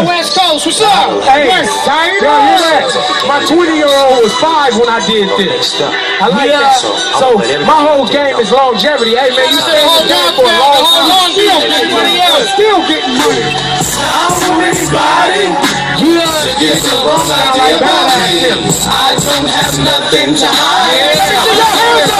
on West Coast. What's up? Hey, West Side. yo, hear that? My 20 year old was five when I did this. I like that. So my whole game is longevity. Hey man, you stay in the game for a long time. long you don't get money else? Still getting money. Yeah. Sound like badass niggas. I don't have nothing to hide.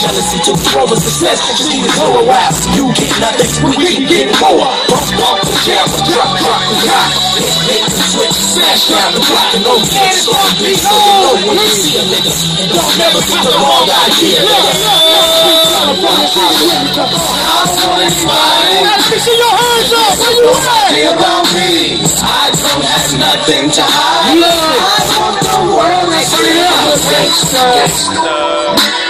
jealousy took the over success, just need a slower rap. You get nothing, we keep getting more. Bump, bump, jam, drop, drop, and rock. Hit, hit, switch, smash down the block and over. Start beat, so you know when you see a nigga. And don't never get the wrong idea. Fixing your hands up. Where you at? About me, I don't have nothing to hide. I want the world to see I'm a gangster.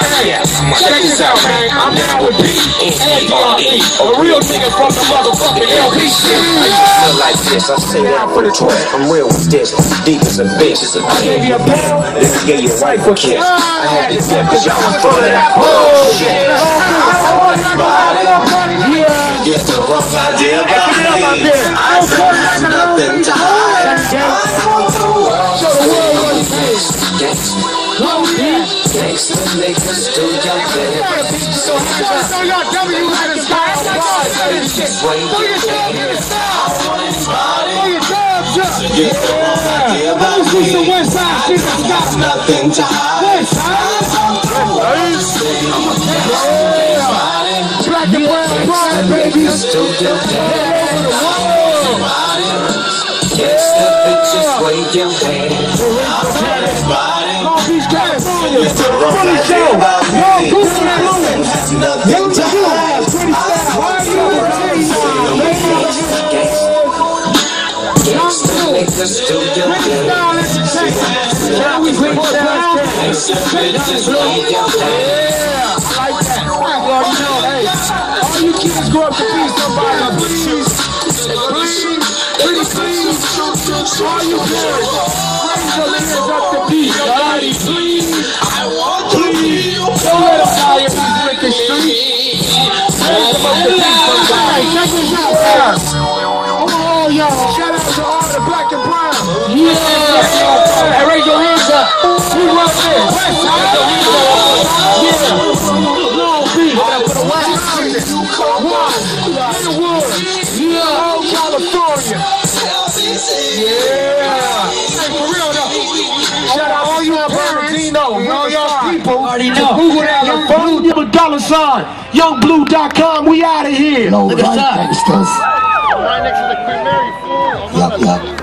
me. Check this out, man. I'm down with B. N-E-R-E. A real nigga from the motherfucking LBC. I just feel like this, I say that for the twist. I'm real with this. Deep as a bitch, it's a I gave you a pound. Then I gave your wife a kiss. I had to dip cause y'all was full of that oh, bullshit. Yeah. Get the wrong idea Pick it up about me. I your thumbs in the sky. Throw your thumbs up. Get the wrong idea Let me see some me. West Side shit that's got Nothing to hide. West Side. Yeah. Black and brown pride, baby. Niggas do your thing. All over the bitches wave your hands. Long Beach, California. wrong Philly idea show. about me. Long Beach, California. Has nothing to hide. Pretty fast. Why are you niggas do your thing. Now we bring it down. Gangsta bitches wave your hands. Yeah, I like that. Well, you know, hey, all you kids grow up to be somebody. Please, please, pretty please. All you parents, raise your hands up to be. Somebody, please, Them up to be somebody. Check this out, man. Oh, y'all. Shout out to all the black and brown. Yeah. Hey, raise your hands up. We run this. Yeah. Long Beach. For the West Side. One. In the woods. Yeah. Old California. Yeah. Hey, for real though. Shout out all you Bernardino. All y'all people. Already know. Google that. Yung Blu. Dollar sign. YungBlu.com. We out of here. No, right, gangsters. Right next to the Queen Mary food. Yup, yup.